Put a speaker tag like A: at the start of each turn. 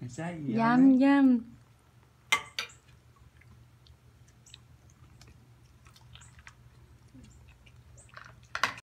A: Dám dạ, dám
B: dạ,